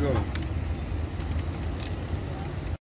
go.